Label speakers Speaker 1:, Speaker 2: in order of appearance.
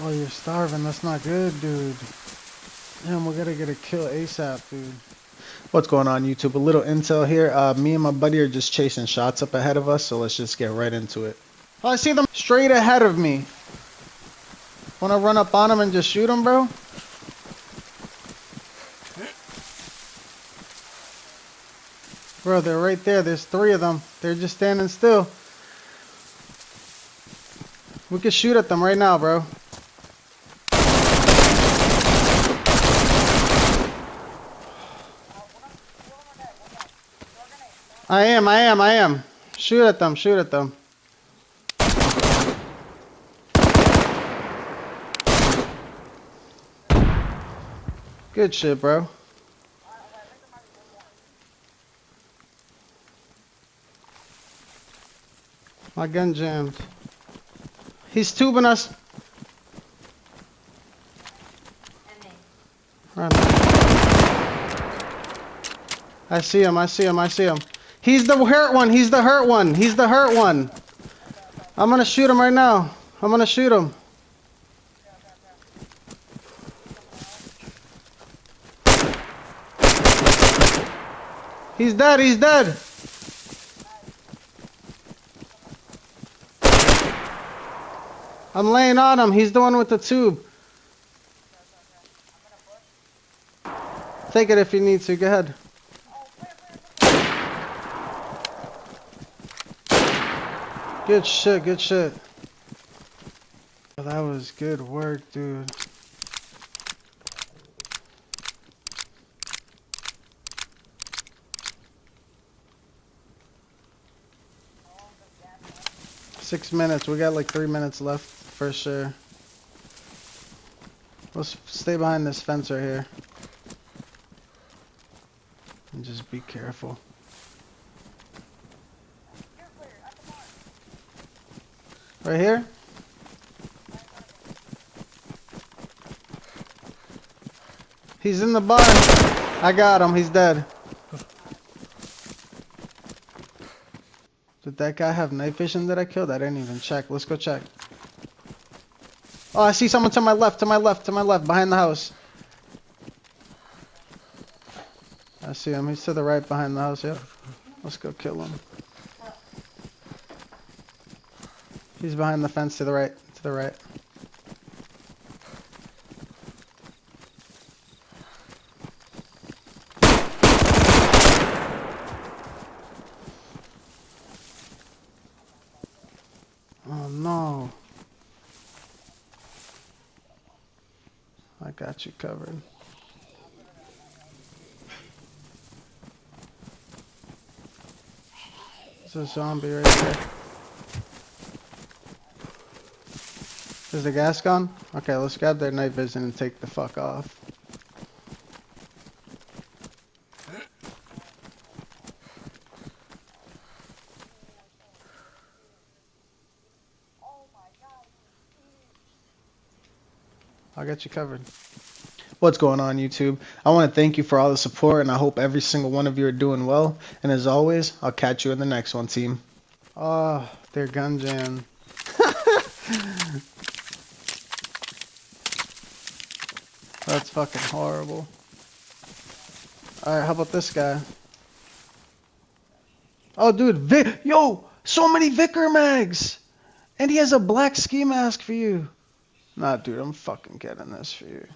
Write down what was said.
Speaker 1: Oh, you're starving. That's not good, dude. Damn, we gotta get a kill ASAP, dude. What's going on, YouTube? A little intel here. Uh, me and my buddy are just chasing shots up ahead of us, so let's just get right into it. Oh, I see them straight ahead of me. Wanna run up on them and just shoot them, bro? Bro, they're right there. There's three of them. They're just standing still. We could shoot at them right now, bro. I am, I am, I am. Shoot at them, shoot at them. Good shit, bro. My gun jammed. He's tubing us. Run. I see him, I see him, I see him. He's the hurt one, he's the hurt one, he's the hurt one. I'm gonna shoot him right now. I'm gonna shoot him. He's dead, he's dead. I'm laying on him. He's the one with the tube. Take it if you need to. Go ahead. Good shit, good shit. That was good work, dude. Six minutes. We got like three minutes left for sure. Let's stay behind this fence right here. And just be careful. Right here? He's in the barn. I got him. He's dead. Did that guy have night vision that I killed? I didn't even check. Let's go check. Oh, I see someone to my left, to my left, to my left, behind the house. I see him. He's to the right behind the house, yep. Let's go kill him. He's behind the fence to the right, to the right. Oh no. I got you covered. There's a zombie right there. Is the gas gone? Okay, let's grab their night vision and take the fuck off. I got you covered. What's going on, YouTube? I want to thank you for all the support, and I hope every single one of you are doing well. And as always, I'll catch you in the next one, team. Oh, they're gun jam. That's fucking horrible. Alright, how about this guy? Oh, dude, Vic, yo, so many Vikhr mags! And he has a black ski mask for you. Nah, dude, I'm fucking getting this for you.